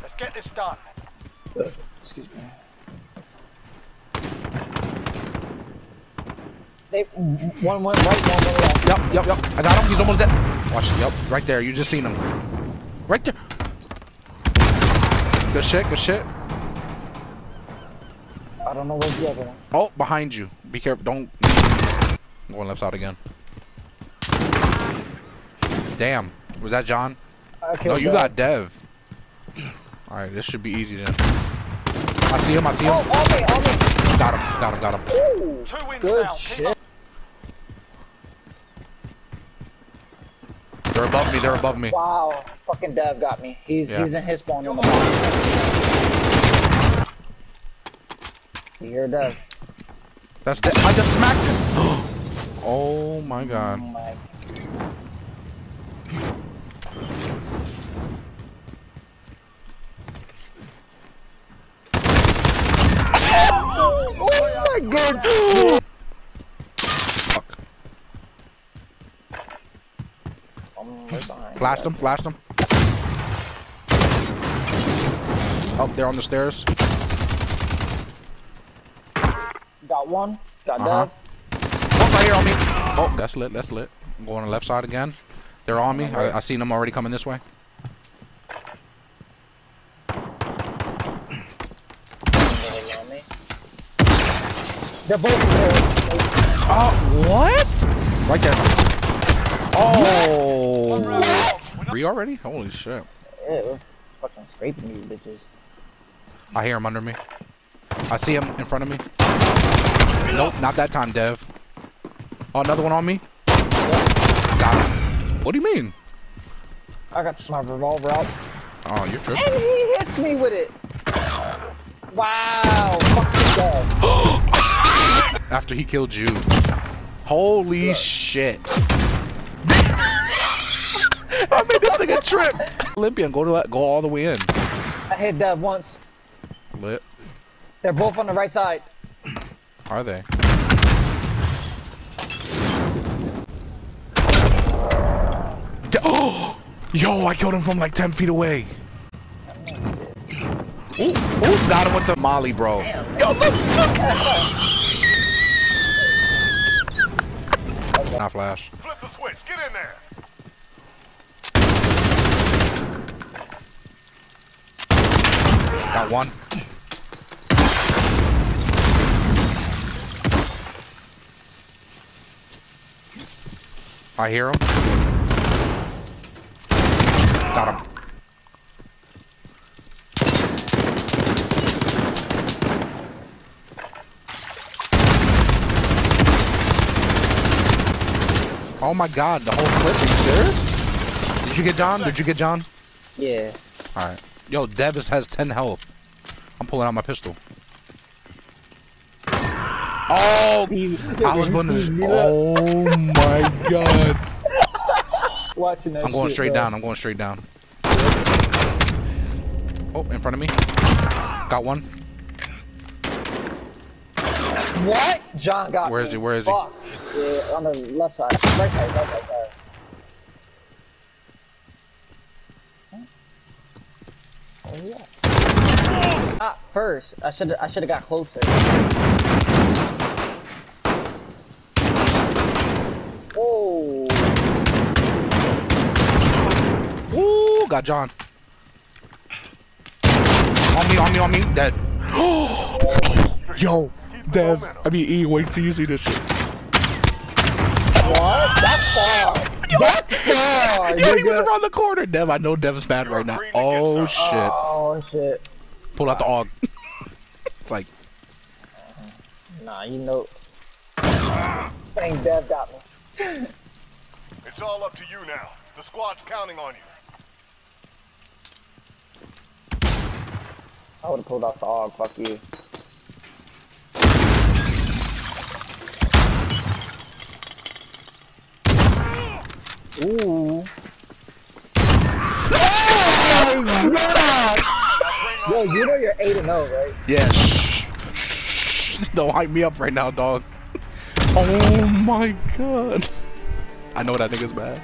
Let's get this done. Excuse me. They one went right, one went left. Yep, yep, yep. I got him. He's almost dead. Watch. Yep, right there. You just seen him. Right there. Good shit. Good shit. I don't know where's the other one. Oh, behind you. Be careful. Don't. I'm going left side again. Damn. Was that John? I No, you Dev. got Dev. All right, this should be easy then. I see him. I see him. Oh, on me, on me. Got him. Got him. Got him. Ooh, Two wins good now. Shit. They're above me. They're above me. Wow, fucking Dev got me. He's Yeah. he's in his spawn in the box. You hear Dev? That's the. I just smacked him. oh my Oh god. my. Oh my god! Fuck. I'm behind. Flash them. Flash them. Oh, they're on the stairs. Got one. Got Uh-huh. Dev. Oh, right here on me. Oh, that's lit. That's lit. I'm going on the left side again. They're on me. I, I seen them already coming this way. They're on me. They're both there. Oh, what? Right there. Three already? Holy shit. Yeah, fucking scraping these bitches. I hear him under me. I see him in front of me. Nope, not that time, Dev. Oh, another one on me. What do you mean? I got my revolver out. Oh, you're tripping. And he hits me with it. Wow. After he killed you. Holy shit. I made this thing a trip. Olympian, go to that, go all the way in. I hit Dev once. Lit. They're both on the right side. Are they? D- Oh! Yo, I killed him from like 10 feet away. Ooh, ooh, got him with the molly, bro. Yo, look, look. Not flash. Flip the switch. Get in there. Got one. I hear him. Got him. Oh my god, the whole clip, are you serious? Did you get John? Did you get John? Yeah. Alright. Yo, Devis has 10 health. I'm pulling out my pistol. Oh! I was going to. Oh my god. Watching that I'm going shit, straight bro. down. I'm going straight down. Oh, in front of me. Got one. What? John got Where me. is he? Where is he? Yeah, on the left side. Right side, right side, sorry. Oh yeah. Ah, first. I should I should have got closer. Oh. Ooh, got John. On me, on me, on me. Dead. Yo, Dev. I mean, E, wait till you see this shit. What? That's far. That's far. Yo, he was around the corner. Dev, I know Dev is mad right now. Oh, shit. Oh shit. Pull out the AUG. it's like, Nah, you know. Dang, Dev got me. It's all up to you now. The squad's counting on you. I would have pulled off the AUG. Fuck you. Ooh. You know you're 8 and 0, right? yeah, shh. shh. Don't hype me up right now, dog. Oh my god. I know that nigga's bad.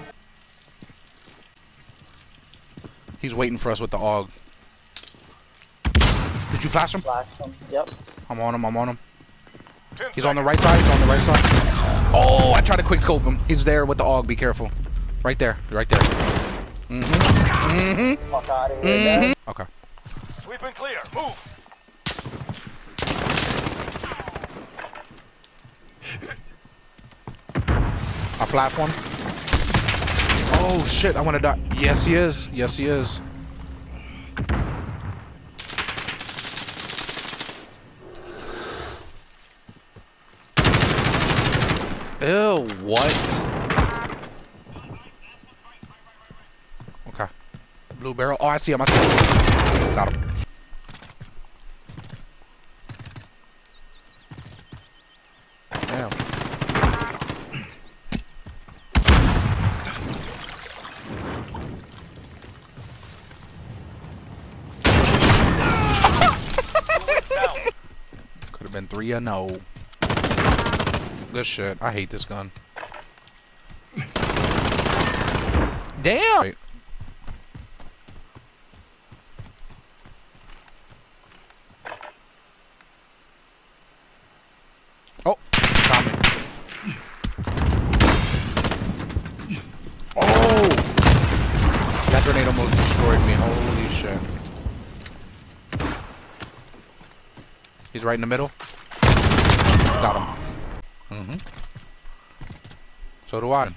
He's waiting for us with the AUG. Did you flash him? Flash him. Yep. I'm on him. I'm on him. He's on the right side. He's on the right side. Oh, I tried to quick scope him. He's there with the AUG. Be careful. Right there. Right there. Mm-hmm. Mm-hmm. Fuck out of here, Mm-hmm. Okay. Sweep and clear. Move. I platform. Oh shit! I want to die. Yes, he is. Yes, he is. Ew, what? Okay. Blue barrel. Oh, I see him. I see him. Got him. Damn. Down. Could three or oh. no. Good shit. I hate this gun. Damn. Oh. Oh, that grenade almost destroyed me. Holy shit. He's right in the middle. Got him. Mm-hmm. So do I.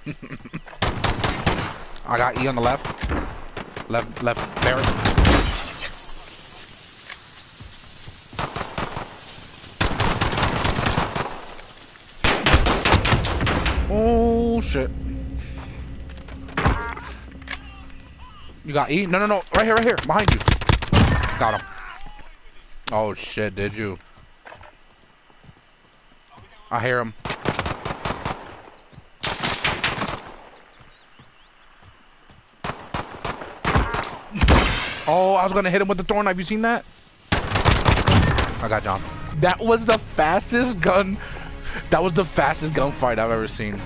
I got E on the left. Left, left, Barrett. Oh shit. You got E? No, no, no. Right here, right here. Behind you. Got him. Oh shit, did you? I hear him. Oh, I was gonna hit him with the thorn. Have you seen that? I got John. That was the fastest gun. That was the fastest gunfight I've ever seen.